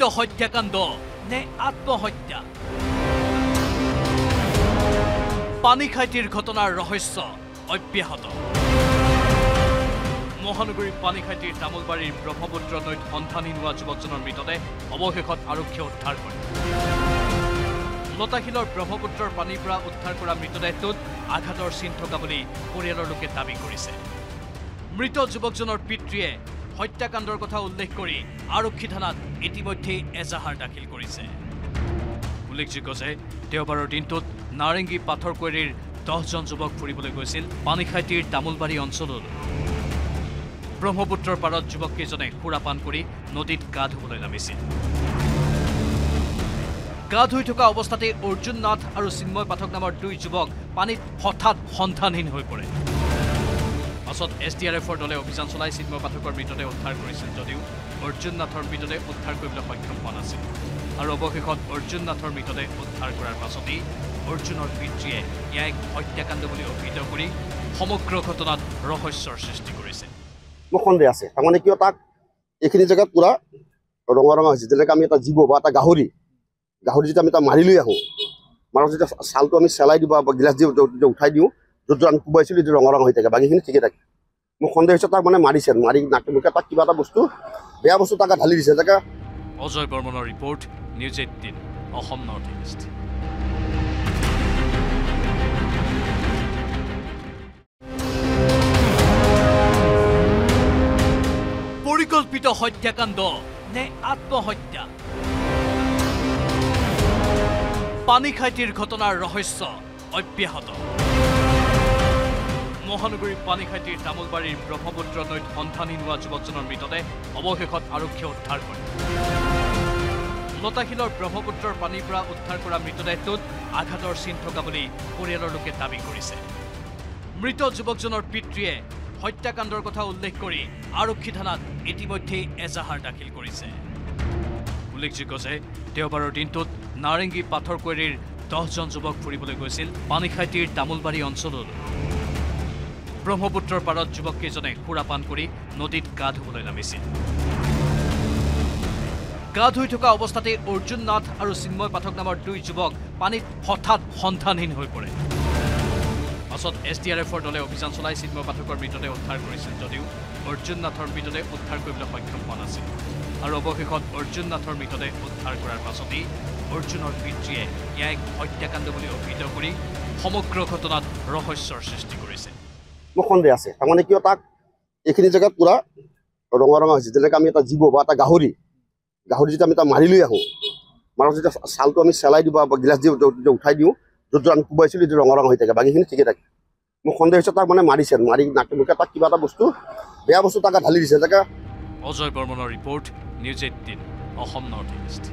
পৰিকল্পিত হত্যাকাণ্ড নে আত্মহত্যা পানীখাইটিৰ ঘটনাৰ ৰহস্য অব্যাহত মহানগৰীৰ পানীখাইটিৰ তামোলবাৰীৰ ব্ৰহ্মপুত্ৰ নৈত সন্ধানহীন হোৱা যুৱকজনৰ মৃতদেহ অৱশেষত আৰক্ষীয়ে উদ্ধাৰ কৰে লতাশিলৰ ব্ৰহ্মপুত্ৰৰ পানীৰ পৰা উদ্ধাৰ কৰা মৃতদেহটোত আঘাতৰ চিন থকা বুলি পৰিয়ালৰ লোকে দাবী কৰিছে। মৃত যুৱকজনৰ পিতৃয়ে হত্যাকাণ্ডৰ কথা উল্লেখ কৰি আৰক্ষী থানাত ইতিমধ্যেই এজাহাৰ দাখিল কৰিছে। উল্লেখযোগ্য যে দেওবাৰৰ দিনটোত নাৰেংগী পাথৰকুৱেৰীৰ দহজন যুৱক ফুৰিবলৈ গৈছিল পানীখাইটিৰ তামোলবাৰী অঞ্চললৈ। ব্ৰহ্মপুত্ৰৰ পাৰত যুৱককেইজনে সুৰাপান কৰি নদীত গা ধুবলৈ নামিছিল। গা ধুই থকা অৱস্থাতে অৰ্জুন নাথ আৰু চিন্ময় পাঠক নামৰ দুই যুৱক পানীত হঠাৎ সন্ধানহীন হৈ পৰে। পাছত এছ ডি আৰ এফৰ দলে অভিযান চলাই চিন্ময় পাঠকৰ মৃতদেহ উদ্ধাৰ কৰিছিল যদিও অৰ্জুন নাথৰ মৃতদেহ উদ্ধাৰ কৰিবলৈ সক্ষম হোৱা নাছিল। আৰু অৱশেষত অৰ্জুন নাথৰ মৃতদেহ উদ্ধাৰ কৰাৰ পাছতেই অৰ্জুনৰ পিতৃয়ে ইয়াক হত্যাকাণ্ড বুলি অভিহিত কৰি সমগ্ৰ ঘটনাত ৰহস্যৰ সৃষ্টি কৰিছে। মোৰ সন্দেহ আছে। তাৰমানে কিয় তাক এইখিনি জেগাত পূৰা ৰঙা ৰঙা হৈছে। যেনেকৈ আমি এটা জীৱ বা এটা গাহৰি গাহৰি যেতিয়া আমি এটা মাৰি লৈ আহোঁ মাৰত যেতিয়া ছালটো আমি চেলাই দিওঁ বা গিলাচ দি উঠাই দিওঁ য'ত আমি কোবাইছিলোঁ সেইটো ৰঙা ৰঙা হৈ থাকে বাকীখিনি ঠিকে থাকে। মোৰ সন্দেহ হৈছে তাক মানে মাৰিছে মাৰি নাকে তাক কিবা এটা বস্তু বেয়া বস্তু তাক ঢালি দিছে যাকে অজয় বৰ্মনৰ report news eighteen Assam north east. পৰিকল্পিত হত্যাকাণ্ড নে আত্মহত্যা? পানীখাইটিৰ ঘটনাৰ ৰহস্য অব্যাহত। মহানগৰীৰ পানীখাইটিৰ তামোলবাৰীৰ ব্ৰহ্মপুত্ৰ নৈত সন্ধানহীন হোৱা যুৱকজনৰ মৃতদেহ অৱশেষত আৰক্ষীয়ে উদ্ধাৰ কৰে। লতাশিলৰ ব্ৰহ্মপুত্ৰৰ পানীৰ পৰা উদ্ধাৰ কৰা মৃতদেহটোত আঘাতৰ চিন থকা বুলি পৰিয়ালৰ লোকে দাবী কৰিছে। মৃত যুৱকজনৰ পিতৃয়ে হত্যাকাণ্ডৰ কথা উল্লেখ কৰি আৰক্ষী থানাত ইতিমধ্যেই এজাহাৰ দাখিল কৰিছে। উল্লেখযোগ্য যে দেওবাৰৰ দিনটোত নাৰেংগী পাথৰকুৱেৰীৰ দহজন যুৱক ফুৰিবলৈ গৈছিল পানীখাইটিৰ তামোলবাৰী অঞ্চললৈ। ব্ৰহ্মপুত্ৰৰ পাৰত যুৱককেইজনে সুৰাপান কৰি নদীত গা ধুবলৈ নামিছিল। গা ধুই থকা অৱস্থাতে অৰ্জুন নাথ আৰু চিন্ময় পাঠক নামৰ দুই যুৱক পানীত হঠাৎ সন্ধানহীন হৈ পৰে। পাছত এছ ডি আৰ এফৰ দলে অভিযান চলাই চিন্ময় পাঠকৰ মৃতদেহ উদ্ধাৰ কৰিছিল যদিও অৰ্জুন নাথৰ মৃতদেহ উদ্ধাৰ কৰিবলৈ সক্ষম হোৱা নাছিল। আৰু অৱশেষত অৰ্জুন নাথৰ মৃতদেহ উদ্ধাৰ কৰাৰ পাছতেই অৰ্জুনৰ পিতৃয়ে ইয়াক হত্যাকাণ্ড বুলি অভিহিত কৰি সমগ্ৰ ঘটনাত ৰহস্যৰ সৃষ্টি কৰিছে। মোৰ সন্দেহ আছে। তাৰমানে কিয় তাক এইখিনি জেগাত পূৰা ৰঙা ৰঙা হৈছে। যেনেকৈ আমি এটা জীৱ বা এটা গাহৰি গাহৰি যেতিয়া আমি মাৰি লৈ আহোঁ মাৰত যেতিয়া ছালটো আমি চেলাই দিওঁ বা গিলাচ দি উঠাই দিওঁ য'ত য'ত আমি কোবাইছিলোঁ সেইটো ৰঙা ৰঙা হৈ থাকে। বাকীখিনি ঠিকে থাকে। মোৰ সন্দেহ হৈছে তাক মানে মাৰিছে। মাৰি নাকে মুখে তাক কিবা এটা বস্তু বেয়া বস্তু তাক ঢালি দিছে। যাকে অজয় বৰ্মনৰ report news eighteen Assam north east.